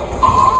Oh!